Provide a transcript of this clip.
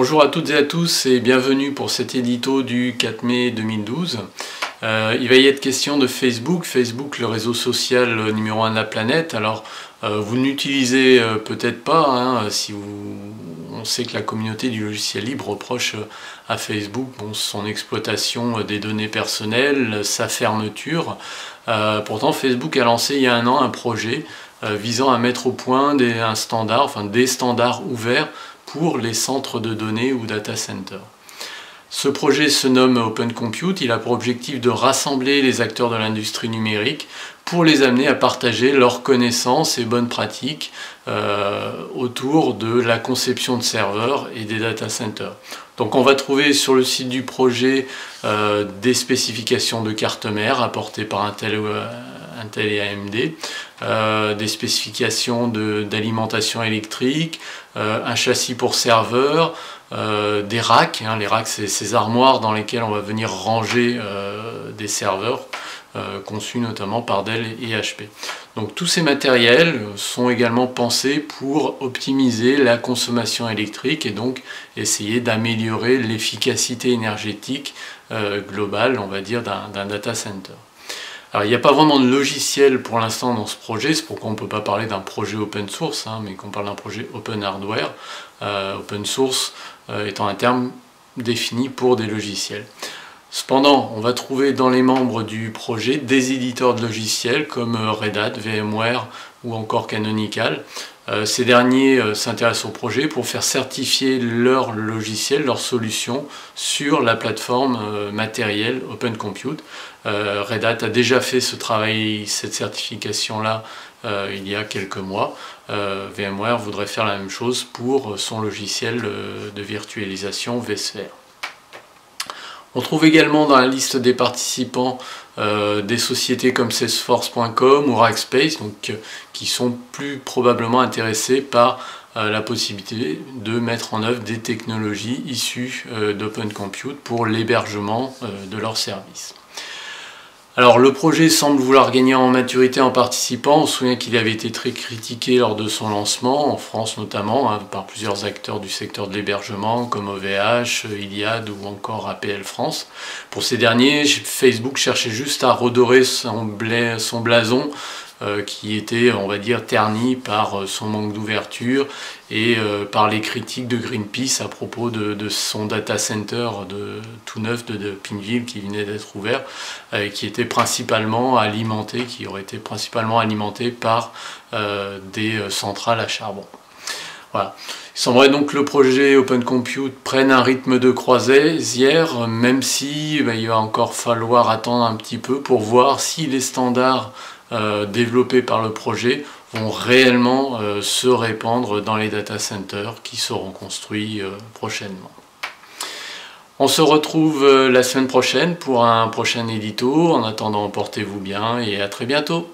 Bonjour à toutes et à tous et bienvenue pour cet édito du 4 mai 2012. Euh, il va y être question de Facebook, Facebook le réseau social numéro 1 de la planète. Alors euh, vous n'utilisez euh, peut-être pas, hein, si on sait que la communauté du logiciel libre reproche à Facebook son exploitation des données personnelles, sa fermeture. pourtant Facebook a lancé il y a un an un projet visant à mettre au point un enfin des standards ouverts pour les centres de données ou data centers. Ce projet se nomme Open Compute, il a pour objectif de rassembler les acteurs de l'industrie numérique pour les amener à partager leurs connaissances et bonnes pratiques euh, autour de la conception de serveurs et des data centers. Donc on va trouver sur le site du projet euh, des spécifications de carte mère apportées par Intel, euh, Intel et AMD, euh, des spécifications d'alimentation électrique, euh, un châssis pour serveur, euh, des racks. Hein. les racks, c'est ces armoires dans lesquelles on va venir ranger des serveurs conçus notamment par Dell et HP. Donc tous ces matériels sont également pensés pour optimiser la consommation électrique et donc essayer d'améliorer l'efficacité énergétique globale, on va dire, d'un data center. Alors il n'y a pas vraiment de logiciel pour l'instant dans ce projet, c'est pourquoi on ne peut pas parler d'un projet open source, hein, mais qu'on parle d'un projet open hardware, euh, open source euh, étant un terme défini pour des logiciels. Cependant, on va trouver dans les membres du projet des éditeurs de logiciels comme euh, Red Hat, VMware ou encore Canonical. Ces derniers s'intéressent au projet pour faire certifier leur logiciel, leur solution sur la plateforme matérielle Open Compute. Euh, Red Hat a déjà fait ce travail, cette certification-là, euh, il y a quelques mois. Euh, VMware voudrait faire la même chose pour son logiciel de virtualisation vSphere. On trouve également dans la liste des participants des sociétés comme Salesforce.com ou Rackspace, donc, qui sont plus probablement intéressés par la possibilité de mettre en œuvre des technologies issues d'Open Compute pour l'hébergement de leurs services. Alors le projet semble vouloir gagner en maturité en participant. On se souvient qu'il avait été très critiqué lors de son lancement, en France notamment, hein, par plusieurs acteurs du secteur de l'hébergement comme OVH, Iliad ou encore APL France. Pour ces derniers, Facebook cherchait juste à redorer son blason qui était, on va dire, terni par euh, son manque d'ouverture et euh, par les critiques de Greenpeace à propos de, son data center de, tout neuf de, Pinville qui venait d'être ouvert, qui était principalement alimenté, qui aurait été principalement alimenté par des centrales à charbon. Voilà. Il semblerait donc que le projet Open Compute prenne un rythme de croisière, même si bah, il va encore falloir attendre un petit peu pour voir si les standards euh, développés par le projet vont réellement euh, se répandre dans les data centers qui seront construits euh, prochainement. On se retrouve la semaine prochaine pour un prochain édito. En attendant, portez-vous bien et à très bientôt.